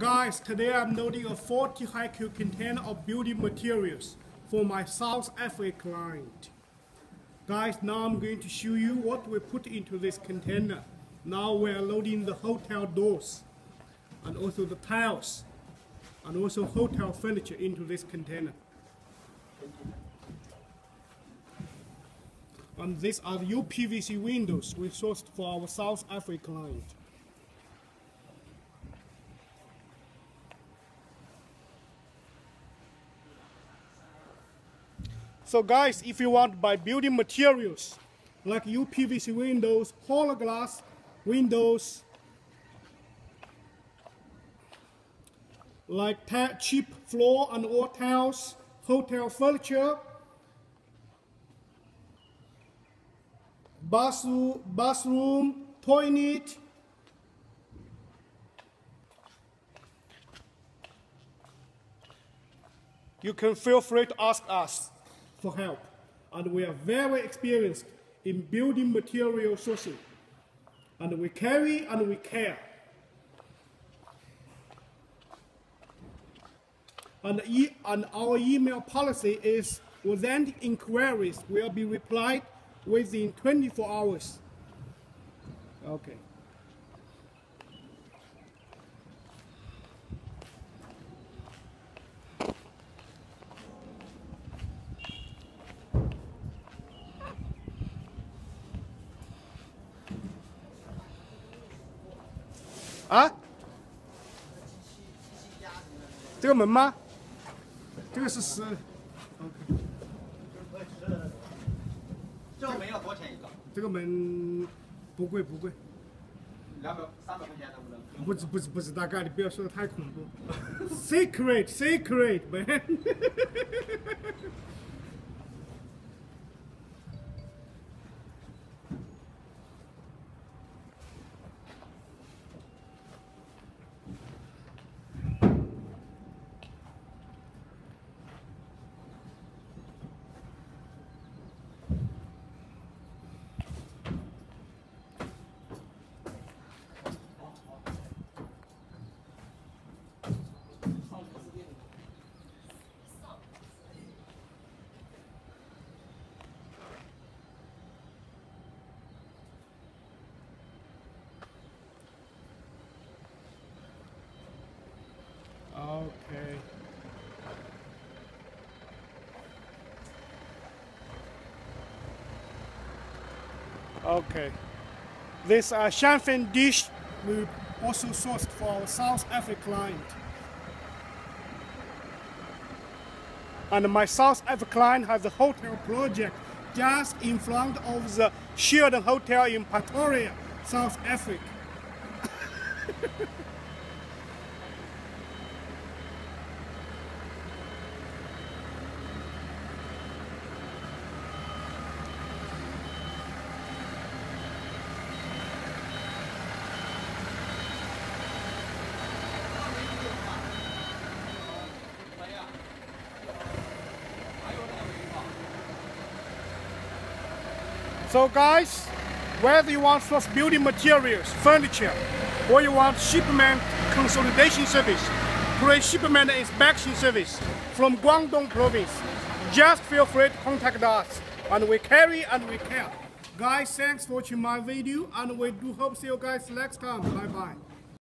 guys, today I'm loading a 40 high cube container of building materials for my South Africa client. Guys, now I'm going to show you what we put into this container. Now we're loading the hotel doors and also the tiles and also hotel furniture into this container. And these are the UPVC windows we sourced for our South Africa client. So guys, if you want buy building materials like UPVC windows, hollow glass windows, like cheap floor and wall tiles, hotel furniture, bathroom, bathroom toilet, you can feel free to ask us for help. And we are very experienced in building material sourcing. And we carry and we care. And, e and our email policy is within inquiries will be replied within 24 hours. Okay. 啊？这个门吗？这个是十。这个门要多少钱一个？这个门不贵不贵。两百三百块钱能不能？不是不是不是大概，你不要说的太恐怖。Secret secret Okay. Okay. This uh, champagne dish we also sourced for our South Africa client. And my South Africa client has a hotel project just in front of the Sheraton Hotel in Pretoria, South Africa. So guys, whether you want source building materials, furniture, or you want shipment consolidation service, pre-shipment inspection service from Guangdong province, just feel free to contact us and we carry and we care. Guys, thanks for watching my video and we do hope see you guys next time. Bye bye.